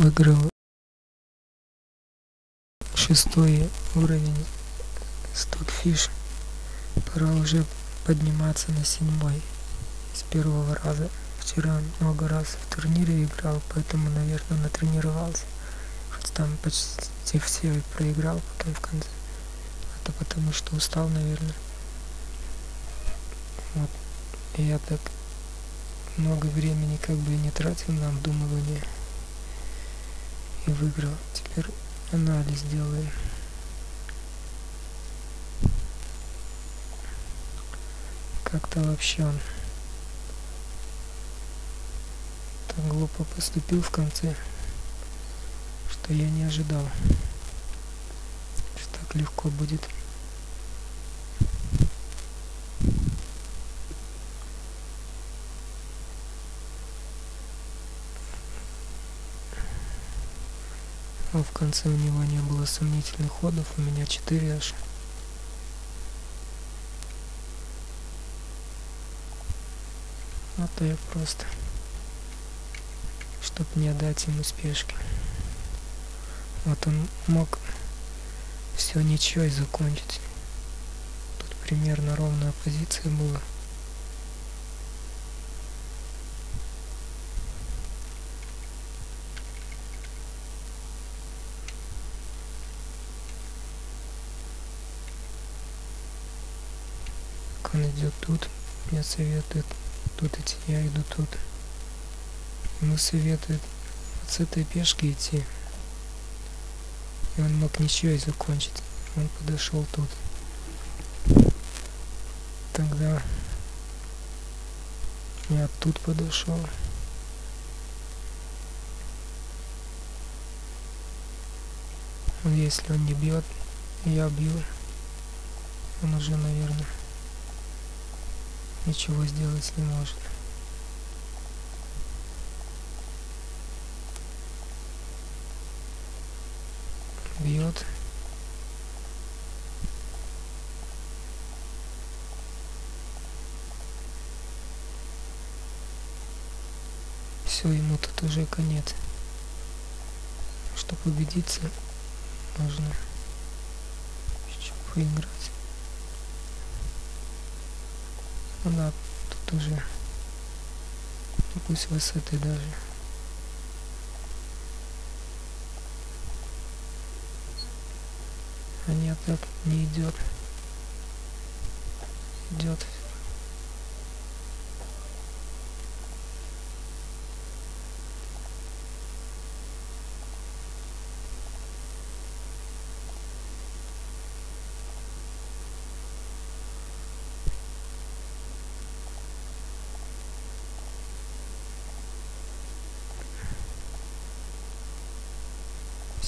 выиграл шестой уровень Stockfish. Пора уже подниматься на седьмой с первого раза. Вчера много раз в турнире играл, поэтому, наверное, натренировался. Хоть там почти все проиграл потом в конце. Это потому что устал, наверное. Вот. И я так много времени как бы не тратил на обдумывание. Выиграл. Теперь анализ делаем. Как-то вообще он так глупо поступил в конце, что я не ожидал, что так легко будет. А в конце у него не было сомнительных ходов, у меня 4 аж. Вот я просто, чтобы не отдать ему спешки. Вот он мог все ничего и закончить. Тут примерно ровная позиция была. Он идет тут, мне советует тут идти, я иду тут. Ему советует вот с этой пешки идти. И он мог ничего и закончить. Он подошел тут. Тогда я тут подошел. Если он не бьет, я бью. Он уже, наверное, ничего сделать не может. Бьет. Все, ему тут уже конец. Чтобы убедиться, нужно еще поиграть. Она тут уже, пусть высоты даже. А нет, так не идет. Идет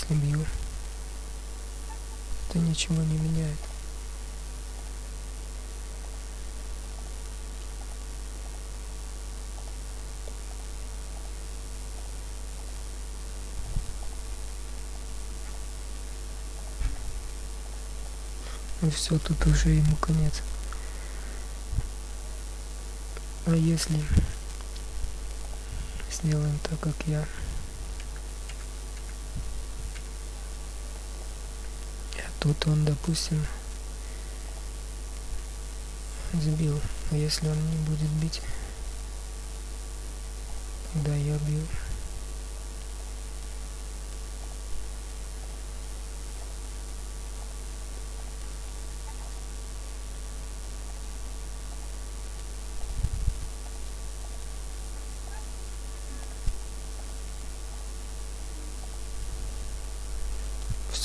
если бью, это ничего не меняет. И все, тут уже ему конец. А если сделаем так, как я тут он, допустим, сбил. А если он не будет бить, тогда я бью.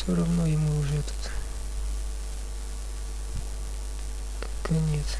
Все равно ему уже тут конец.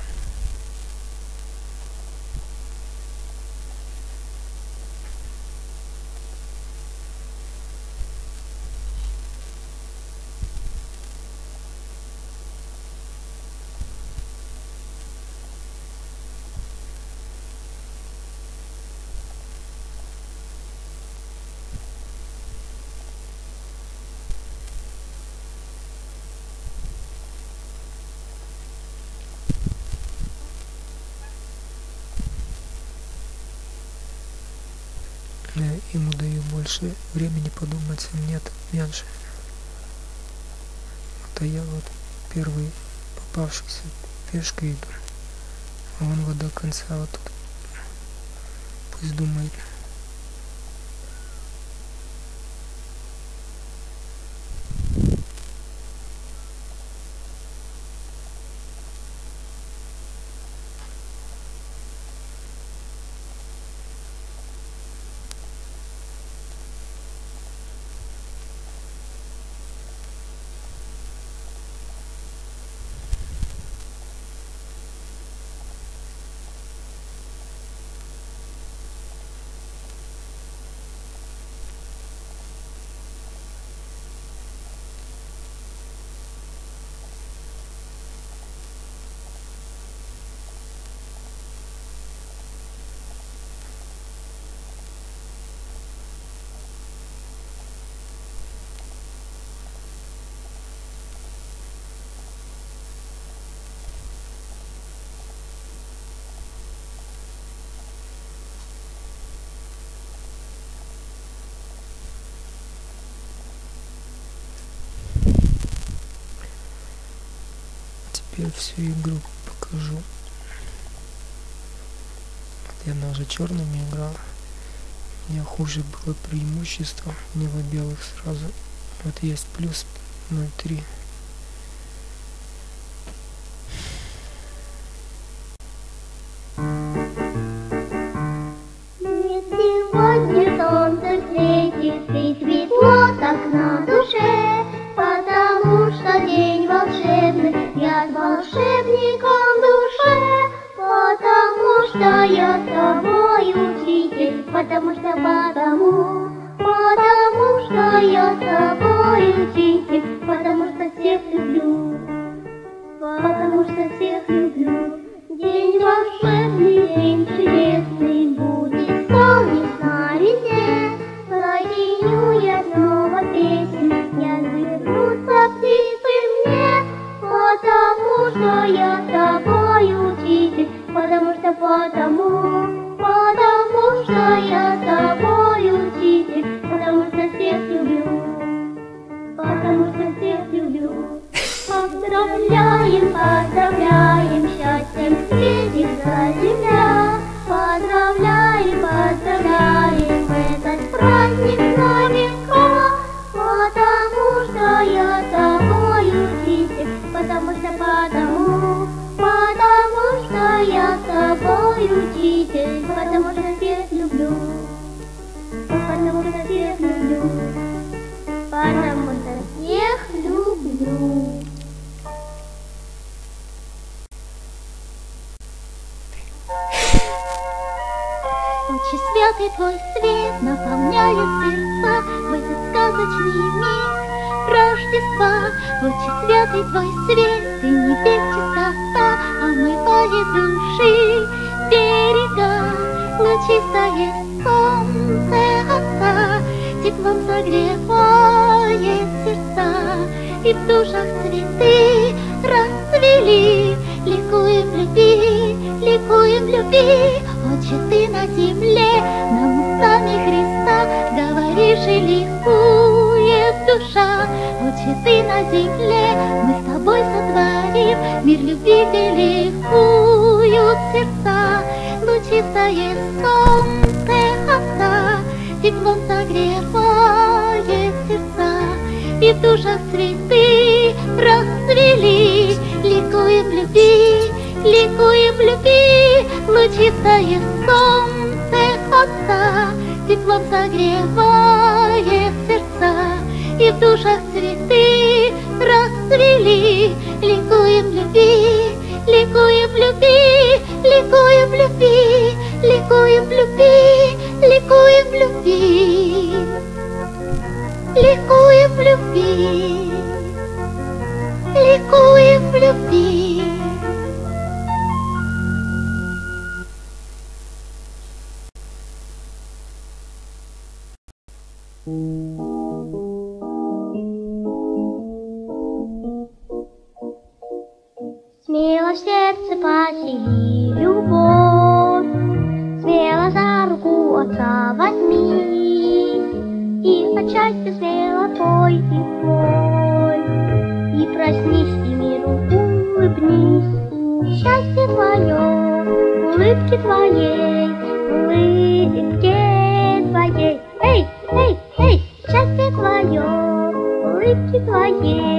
Я ему даю больше времени подумать, нет, меньше. Вот а я вот первый попавшийся пешкой иду, а он вот до конца вот тут. Пусть думает. Теперь всю игру покажу. Я даже черными играл. У меня хуже было преимущество, не в белых сразу. Вот есть плюс 0,3. Очень святый твой свет наполняет сердца. В этот сказочный миг Рождества. Очень святый твой свет, ты небес чистота, омывает души берега. Лучистое солнце Отца теплом согревает сердца, И в душах цветы расцвели. Ликуем любви, ликуем любви, Отче ты на земле, нам устами Христа Говоришь и ликует душа. Отче ты на земле, мы с тобой сотворим Мир любви, где ликуют сердца, Лучистое солнце Отца, теплом согревает И в душах цветы расцвели. Ликуем любви, ликуем любви, Лучистое солнце Отца, Теплом согревает сердца, И в душах цветы расцвели. Ликуем любви, ликуем любви, ликуем любви, ликуем любви, ликуем любви, ликуем любви, ликуем любви. Смело в сердце посели любовь, счастье смело пой и пой. И проснись, и миру улыбнись, счастье твое, улыбки твоей, улыбке твоей. Эй, эй, эй, счастье твое, улыбки твоей,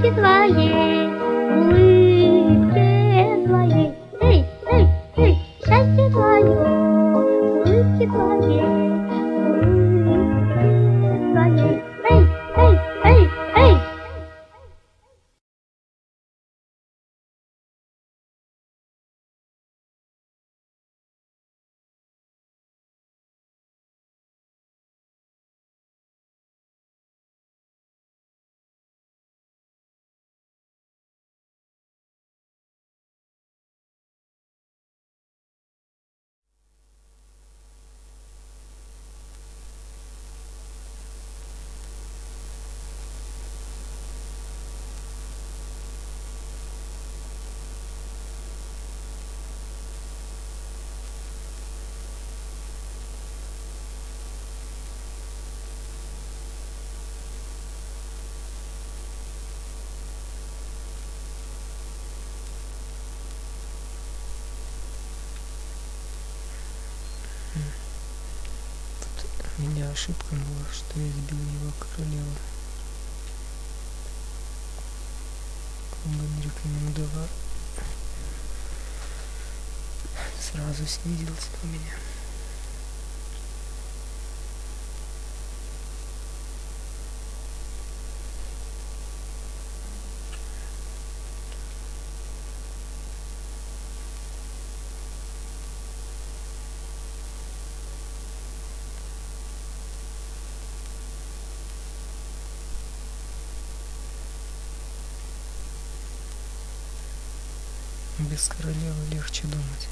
улыбки твоей, улыбке меня ошибка была, что я избил его бы не рекомендовал. Сразу снизился у меня. Без королевы легче думать.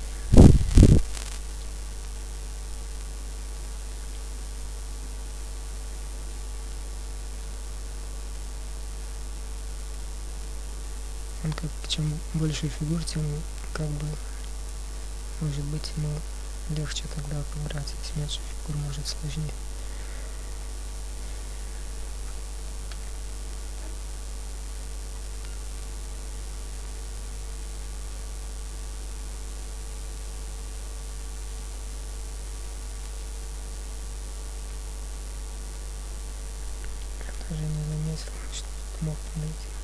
Он как чем больше фигур, тем как бы может быть ему легче тогда поиграть, если меньше фигур может сложнее. Я даже не заметил, что тут мог подойти.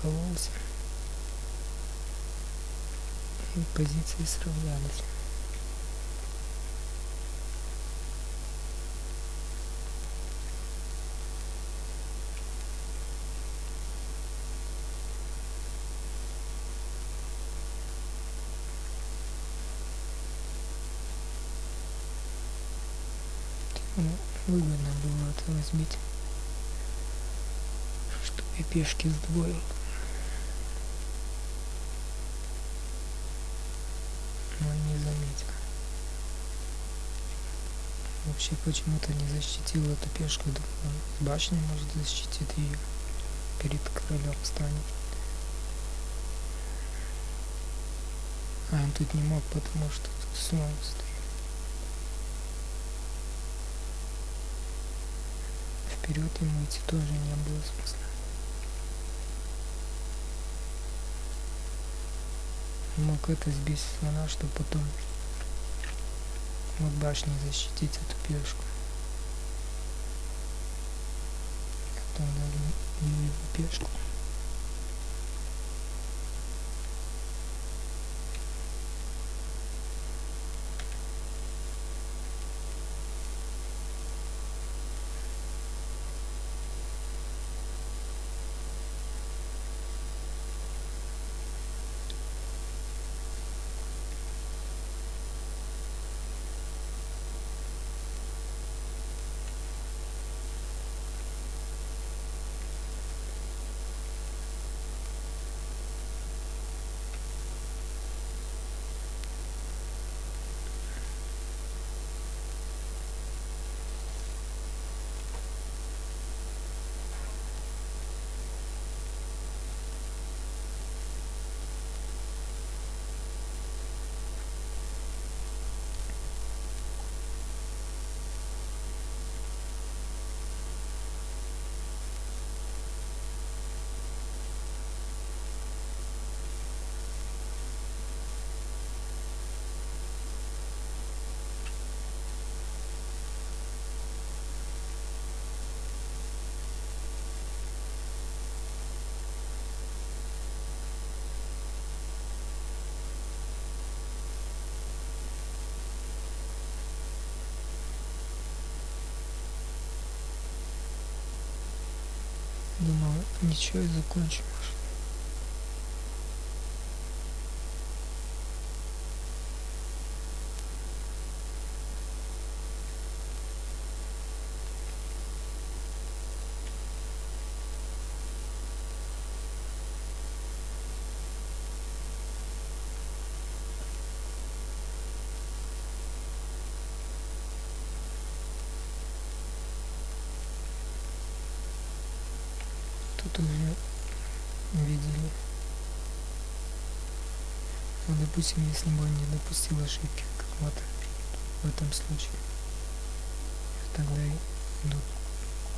Прокололся. И позиции сравнялись. Ну, выгодно было это разбить, чтобы я пешки сдвоил. Но не заметил. Вообще почему-то не защитил эту пешку. Думаю, башня может защитить ее. Перед королем станет. А он тут не мог, потому что тут слон стоит. вперед ему идти тоже не было смысла. Мог это сбить слона, чтобы потом вот башней защитить эту пешку. Потом дали пешку. Думал, ничего и закончим. Тут уже видели. Ну, допустим, если бы он не допустил ошибки, как вот в этом случае, тогда идут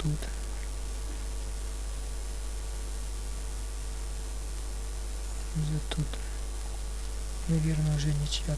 тут. Уже тут. Наверное, уже ничья.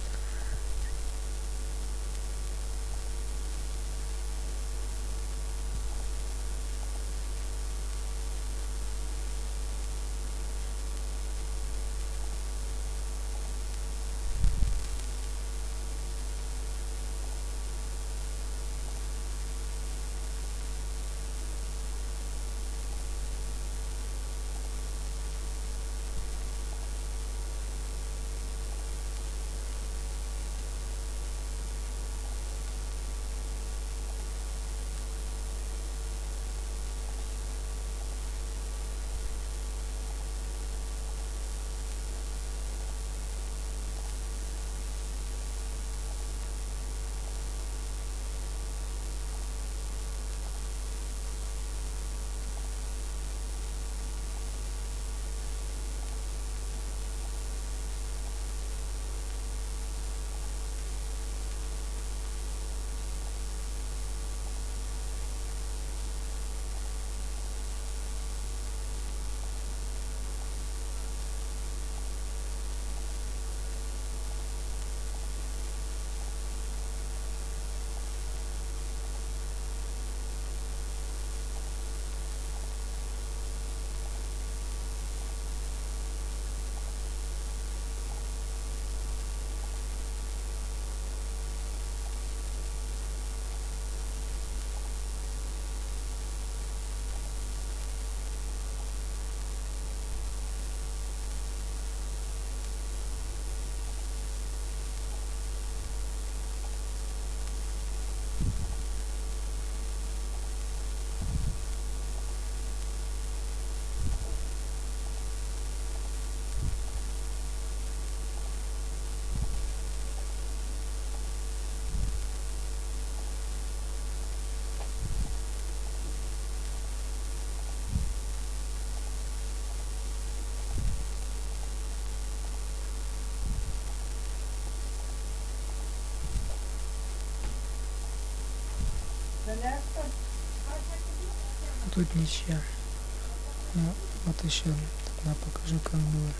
Тут ничья. Ну, вот еще тогда покажу, как было.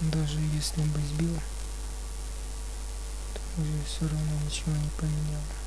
Даже если бы сбил, то уже все равно ничего не поменяло.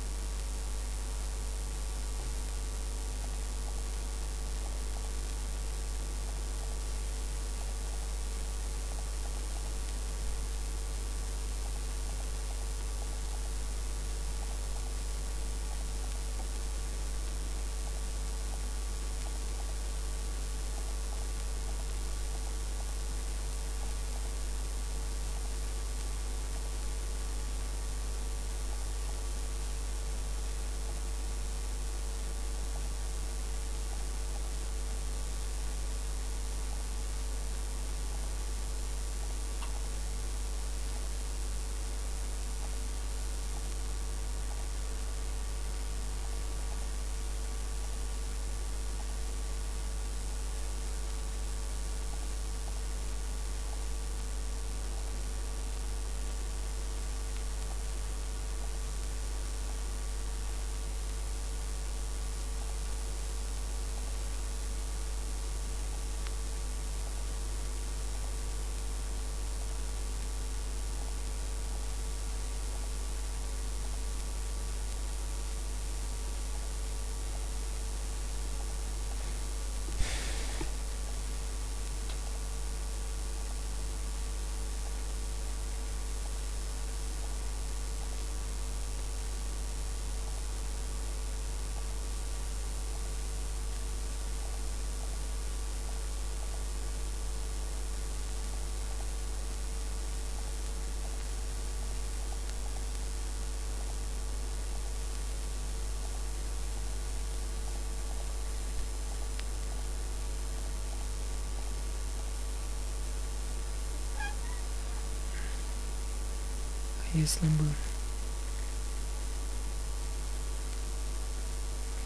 Если бы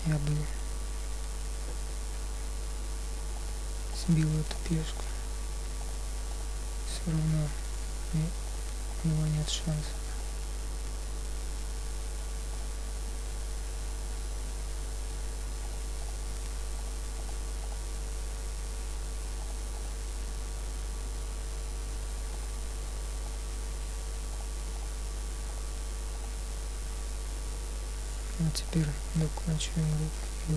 я бы сбил эту пешку, все равно у него нет шансов. Ну, теперь докончу игру.